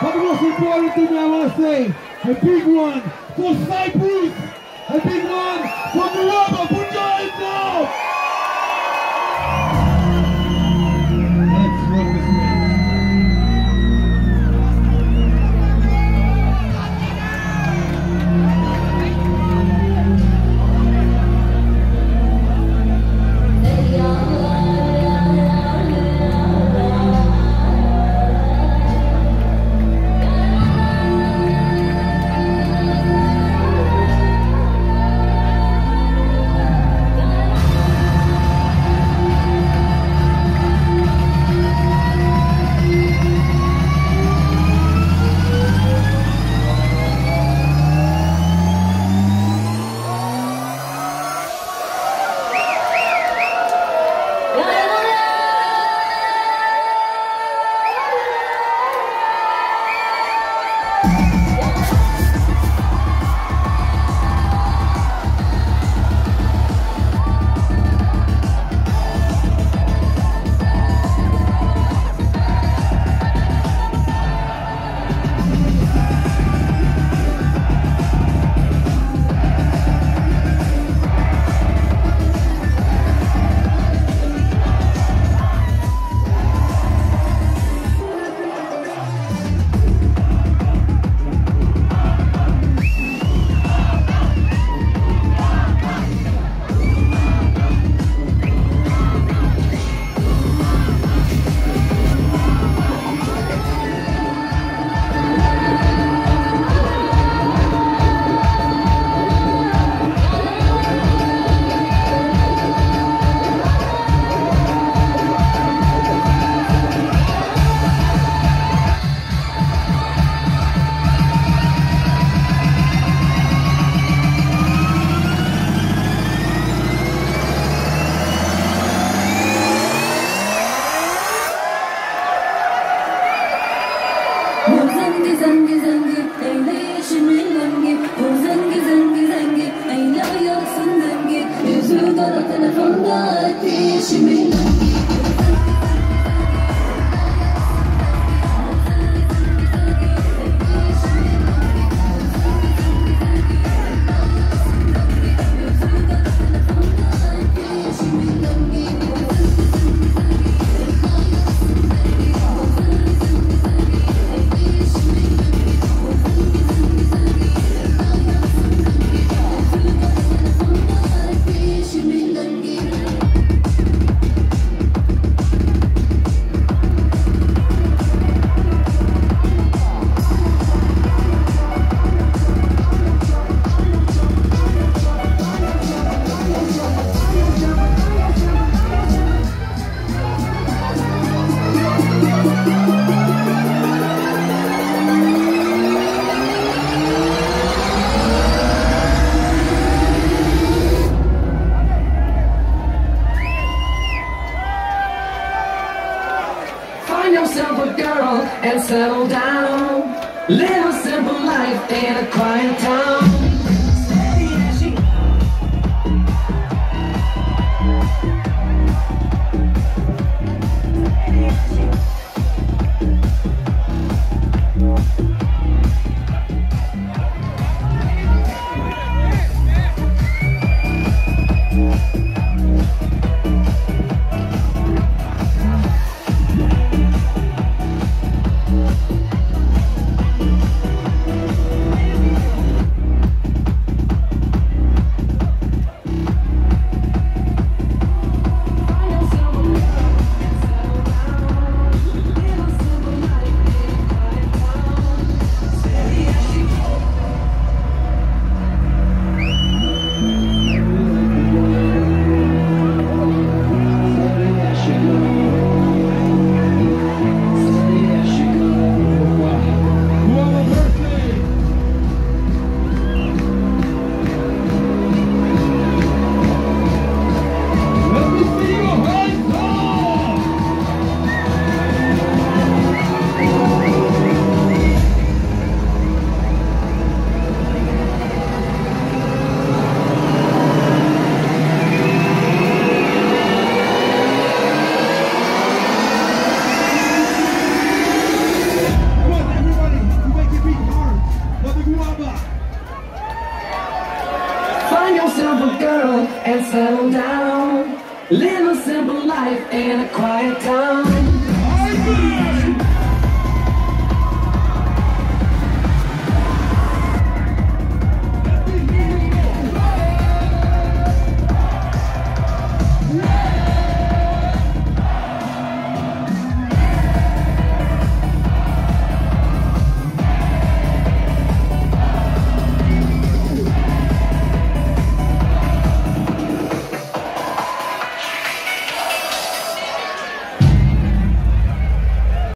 But the most important thing I want to say, a big one for Cyprus, a big one for the telefonda ettiğişimin Yourself a girl and settle down. Live a simple life in a quiet town. And settle down. Live a simple life in a quiet town.